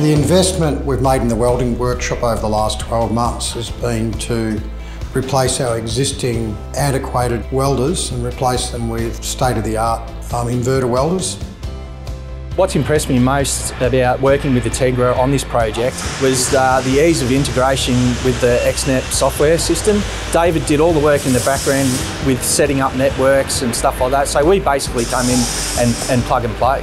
The investment we've made in the welding workshop over the last 12 months has been to replace our existing antiquated welders and replace them with state-of-the-art um, inverter welders. What's impressed me most about working with Entegra on this project was uh, the ease of integration with the XNet software system. David did all the work in the background with setting up networks and stuff like that, so we basically come in and, and plug and play.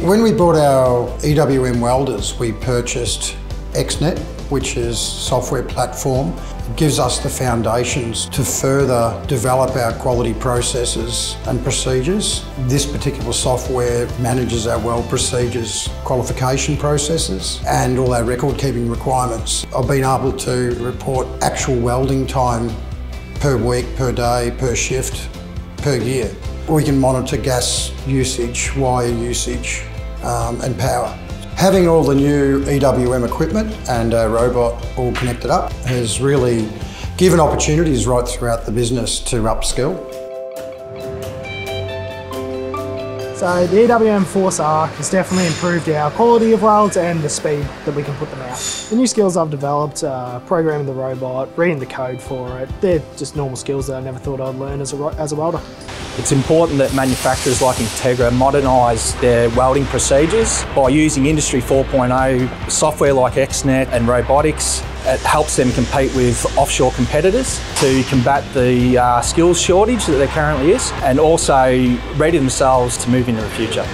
When we bought our EWM welders, we purchased XNet, which is software platform. It gives us the foundations to further develop our quality processes and procedures. This particular software manages our weld procedures, qualification processes, and all our record keeping requirements. I've been able to report actual welding time per week, per day, per shift, per year. We can monitor gas usage, wire usage, um, and power. Having all the new EWM equipment and a robot all connected up has really given opportunities right throughout the business to upskill. So the EWM Force Arc has definitely improved our quality of welds and the speed that we can put them out. The new skills I've developed, programming the robot, reading the code for it, they're just normal skills that I never thought I'd learn as a, as a welder. It's important that manufacturers like Entegra modernise their welding procedures by using Industry 4.0 software like XNet and robotics. It helps them compete with offshore competitors to combat the uh, skills shortage that there currently is and also ready themselves to move into the future.